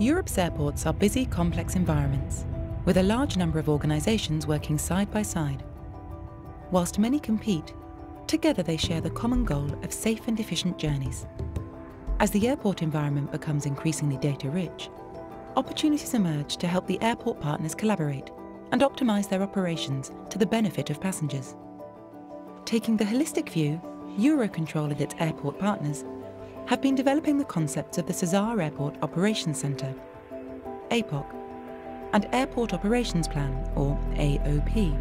Europe's airports are busy, complex environments, with a large number of organisations working side by side. Whilst many compete, together they share the common goal of safe and efficient journeys. As the airport environment becomes increasingly data rich, opportunities emerge to help the airport partners collaborate and optimise their operations to the benefit of passengers. Taking the holistic view, Eurocontrol and its airport partners have been developing the concepts of the SESAR Airport Operations Centre, APOC, and Airport Operations Plan, or AOP.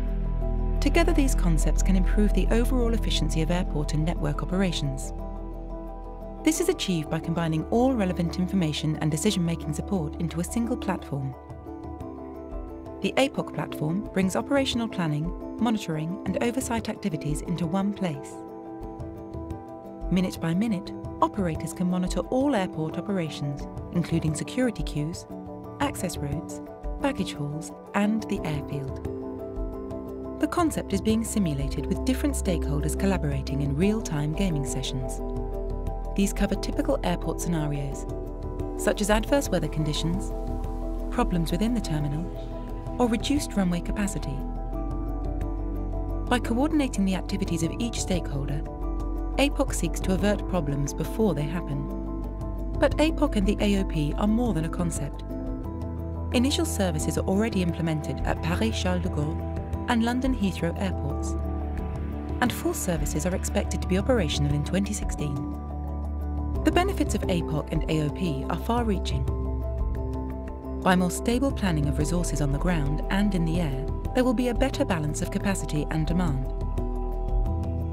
Together, these concepts can improve the overall efficiency of airport and network operations. This is achieved by combining all relevant information and decision-making support into a single platform. The APOC platform brings operational planning, monitoring and oversight activities into one place. Minute by minute, operators can monitor all airport operations, including security queues, access roads, baggage halls and the airfield. The concept is being simulated with different stakeholders collaborating in real-time gaming sessions. These cover typical airport scenarios, such as adverse weather conditions, problems within the terminal, or reduced runway capacity. By coordinating the activities of each stakeholder, APOC seeks to avert problems before they happen. But APOC and the AOP are more than a concept. Initial services are already implemented at Paris Charles de Gaulle and London Heathrow airports. And full services are expected to be operational in 2016. The benefits of APOC and AOP are far reaching. By more stable planning of resources on the ground and in the air, there will be a better balance of capacity and demand.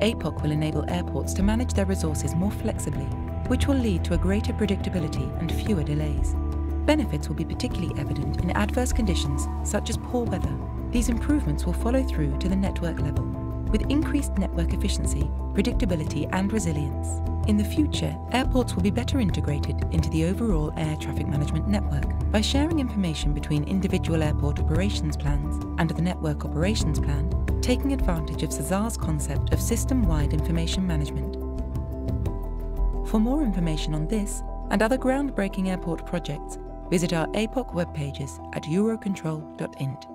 APOC will enable airports to manage their resources more flexibly, which will lead to a greater predictability and fewer delays. Benefits will be particularly evident in adverse conditions such as poor weather. These improvements will follow through to the network level, with increased network efficiency, predictability and resilience. In the future, airports will be better integrated into the overall air traffic management network by sharing information between individual airport operations plans and the network operations plan taking advantage of SESAR's concept of system-wide information management. For more information on this and other groundbreaking airport projects, visit our APOC web pages at eurocontrol.int.